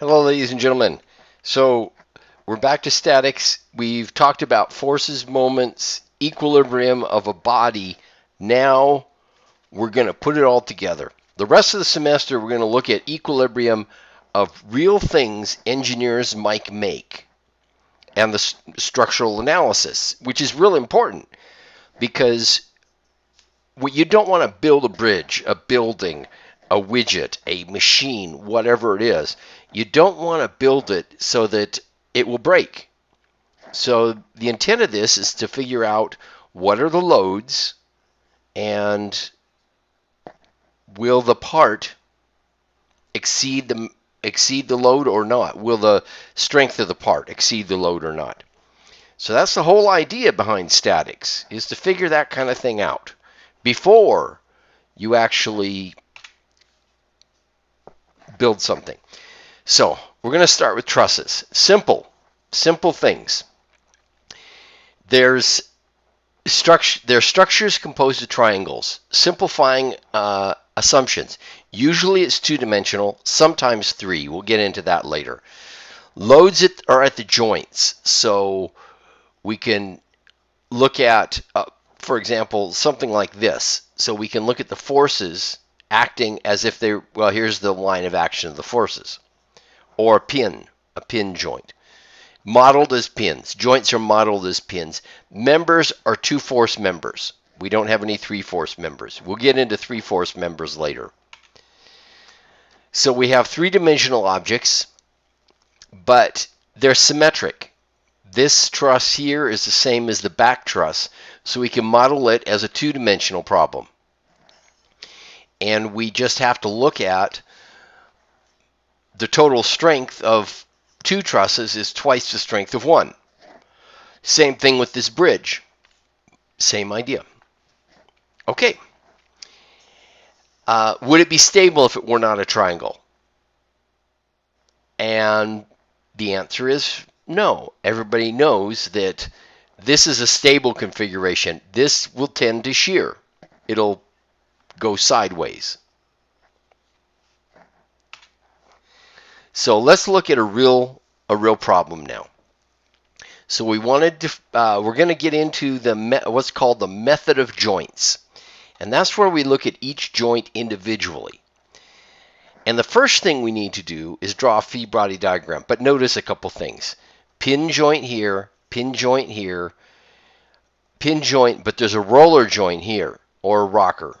Hello, ladies and gentlemen. So we're back to statics. We've talked about forces, moments, equilibrium of a body. Now we're going to put it all together. The rest of the semester, we're going to look at equilibrium of real things engineers might make and the st- structural analysis, which is real important because you don't want to build a bridge, a building, a widget, a machine, whatever it is. You don't want to build it so that it will break. So the intent of this is to figure out what are the loads and will the part exceed the exceed the load or not? Will the strength of the part exceed the load or not? So that's the whole idea behind statics is to figure that kind of thing out before you actually build something. So we're going to start with trusses. Simple, simple things. There's structure. There are structures composed of triangles. Simplifying uh, assumptions. Usually it's two-dimensional, sometimes three. We'll get into that later. Loads are at the joints, so we can look at, uh, for example, something like this. So we can look at the forces acting as if they well here's the line of action of the forces or a pin a pin joint. Modeled as pins. Joints are modeled as pins. Members are two force members. We don't have any three force members. We'll get into three force members later. So we have three-dimensional objects but they're symmetric. This truss here is the same as the back truss so we can model it as a two-dimensional problem. And we just have to look at the total strength of two trusses is twice the strength of one. Same thing with this bridge. Same idea. Okay. Uh, would it be stable if it were not a triangle? And the answer is no. Everybody knows that this is a stable configuration. This will tend to shear. It'll go sideways. So let's look at a real a real problem now. So we wanted to uh, we're going to get into the what's called the method of joints, and that's where we look at each joint individually. And the first thing we need to do is draw a free body diagram. But notice a couple things: pin joint here, pin joint here, pin joint, but there's a roller joint here or a rocker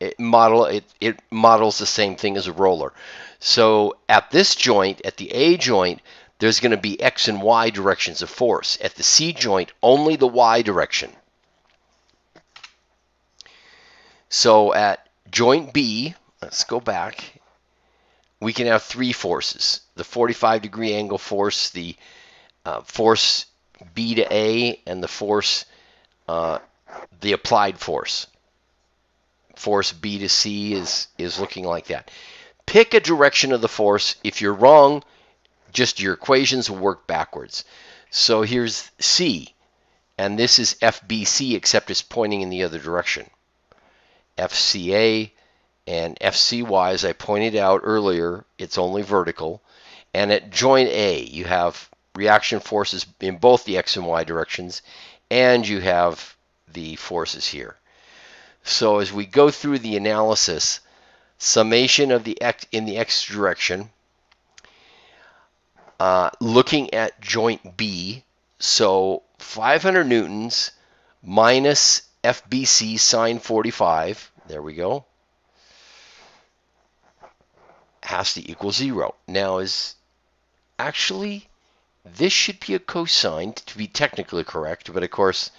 it model it, it models the same thing as a roller. So at this joint, at the A joint, there's going to be X and Y directions of force. At the C joint, only the Y direction. So at joint B, let's go back, we can have three forces. The 45 degree angle force, the uh, force B to A, and the force, uh, the applied force force B to C is, is looking like that. Pick a direction of the force. If you're wrong, just your equations will work backwards. So here's C, and this is FBC, except it's pointing in the other direction. FCA and FCY, as I pointed out earlier, it's only vertical. And at joint A, you have reaction forces in both the X and Y directions, and you have the forces here. So as we go through the analysis, summation of the x in the x direction, uh, looking at joint B, so 500 newtons minus FBC sine 45, there we go, has to equal zero. Now is actually this should be a cosine to be technically correct, but of course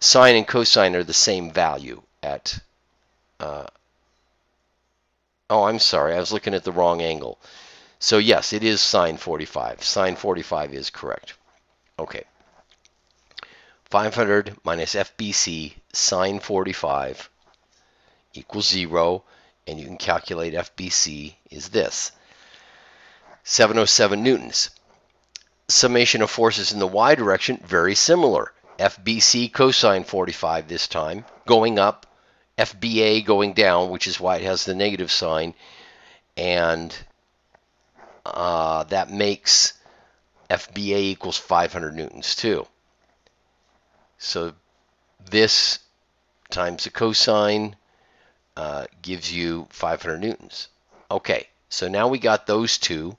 sine and cosine are the same value at, uh, oh, I'm sorry, I was looking at the wrong angle. So yes, it is sine 45. Sine 45 is correct. Okay. 500 minus FBC sine 45 equals 0, and you can calculate FBC is this. 707 newtons. Summation of forces in the y direction, very similar. FBC cosine 45 this time, going up, FBA going down, which is why it has the negative sign, and uh, that makes FBA equals 500 newtons too. So this times the cosine uh, gives you 500 newtons. Okay, so now we got those two.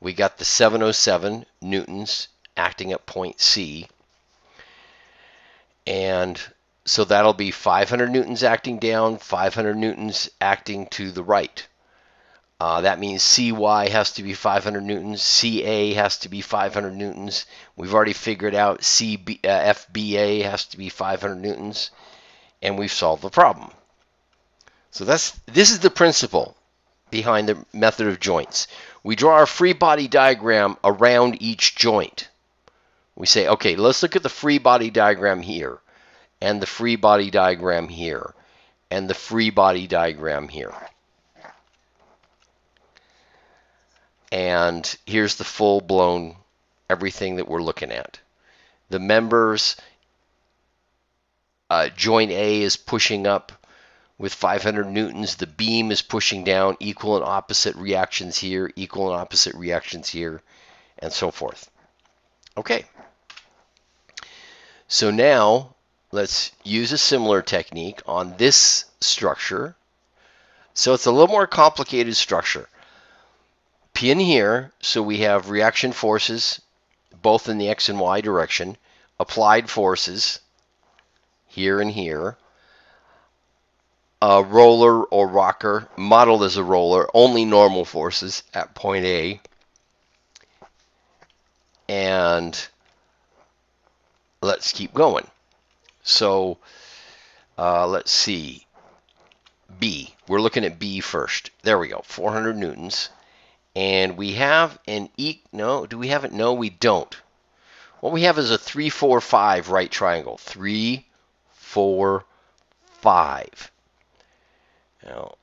We got the 707 newtons acting at point C. And so that'll be 500 newtons acting down, 500 newtons acting to the right. Uh, that means CY has to be 500 newtons, CA has to be 500 newtons. We've already figured out CB, uh, FBA has to be 500 newtons, and we've solved the problem. So that's this is the principle behind the method of joints. We draw our free body diagram around each joint. We say, okay, let's look at the free body diagram here, and the free body diagram here, and the free body diagram here. And here's the full-blown everything that we're looking at. The members, uh, joint A is pushing up with 500 newtons. The beam is pushing down, equal and opposite reactions here, equal and opposite reactions here, and so forth. Okay. So now let's use a similar technique on this structure. So it's a little more complicated structure pin here, so we have reaction forces both in the x and y direction, applied forces here and here, a roller or rocker modeled as a roller, only normal forces at point A, and let's keep going. So uh, let's see. B. We're looking at B first. There we go. 400 newtons. And we have an e, no, do we have it? No, we don't. What we have is a 3, 4, 5 right triangle. 3, 4, 5. Now,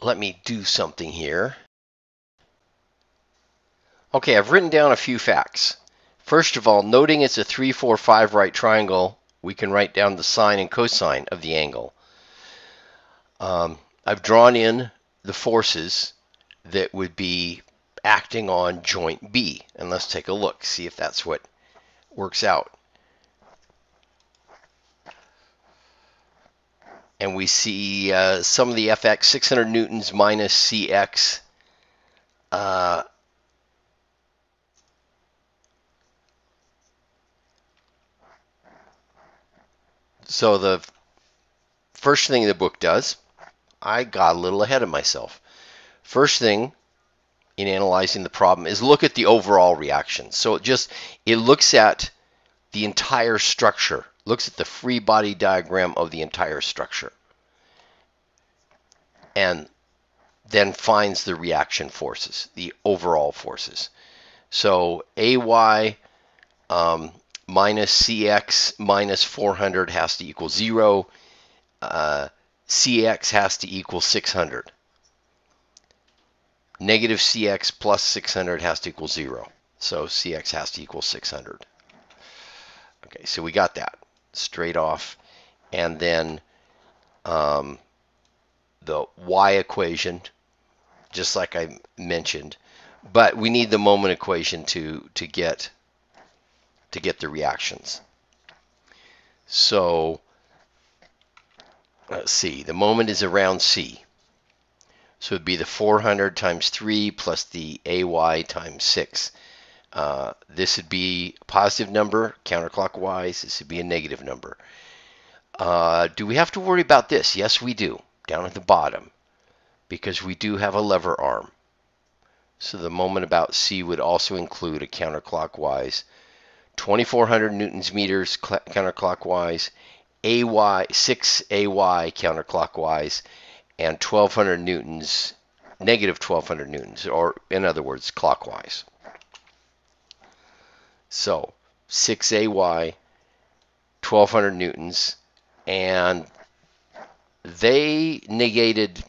let me do something here. Okay, I've written down a few facts. First of all, noting it's a 3, 4, 5 right triangle, we can write down the sine and cosine of the angle. Um, I've drawn in the forces that would be acting on joint B. And let's take a look, see if that's what works out. And we see uh, sum of the FX 600 newtons minus CX uh, so the first thing the book does, I got a little ahead of myself. First thing in analyzing the problem is look at the overall reaction. So it just it looks at the entire structure, looks at the free body diagram of the entire structure, and then finds the reaction forces, the overall forces. So AY um, minus CX minus 400 has to equal 0. Uh, CX has to equal 600 negative cx plus 600 has to equal 0. So cx has to equal 600. Okay, so we got that straight off. And then um, the y equation, just like I mentioned. But we need the moment equation to, to, get, to get the reactions. So let's see, the moment is around C. So it would be the 400 times 3 plus the AY times 6. Uh, this would be a positive number counterclockwise. This would be a negative number. Uh, do we have to worry about this? Yes, we do, down at the bottom, because we do have a lever arm. So the moment about C would also include a counterclockwise 2400 newtons meters counterclockwise, AY 6 AY counterclockwise, and 1200 newtons, negative 1200 newtons, or in other words, clockwise. So 6AY, 1200 newtons, and they negated,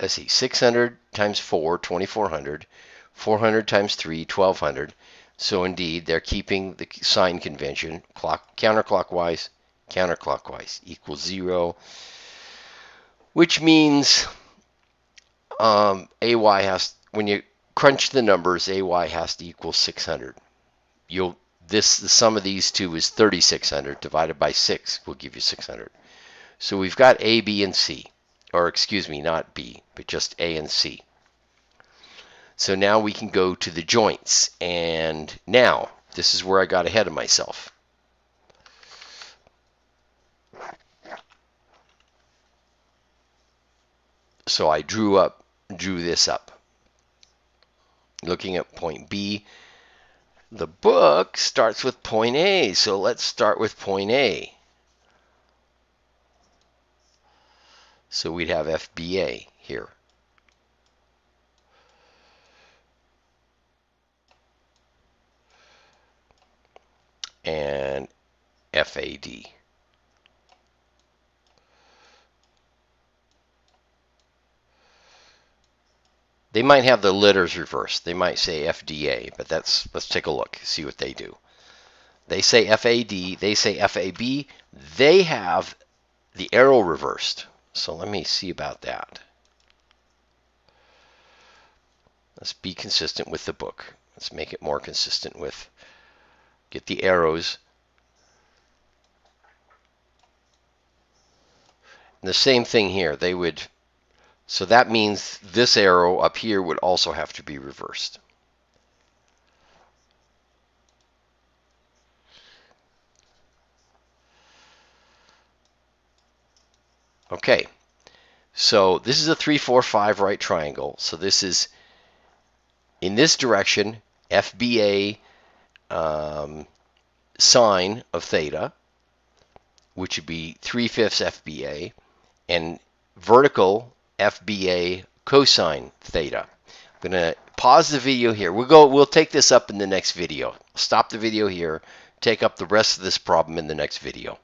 let's see, 600 times 4, 2400, 400 times 3, 1200. So indeed, they're keeping the sign convention, clock, counterclockwise, counterclockwise, equals 0 which means um, AY has when you crunch the numbers, AY has to equal 600. You'll this the sum of these two is 3600 divided by 6 will give you 600. So we've got A, B, and C. Or excuse me, not B, but just A and C. So now we can go to the joints. And now, this is where I got ahead of myself. So I drew up, drew this up. Looking at point B, the book starts with point A. So let's start with point A. So we'd have FBA here. And FAD. They might have the letters reversed. They might say FDA, but that's let's take a look, see what they do. They say FAD, they say FAB. They have the arrow reversed. So let me see about that. Let's be consistent with the book. Let's make it more consistent with, get the arrows. And the same thing here. They would, so that means this arrow up here would also have to be reversed. Okay, so this is a 3, 4, 5 right triangle. So this is in this direction, FBA um, sine of theta, which would be 3 fifths FBA, and vertical FBA cosine theta. I'm going to pause the video here. We'll go. We'll take this up in the next video. Stop the video here. Take up the rest of this problem in the next video.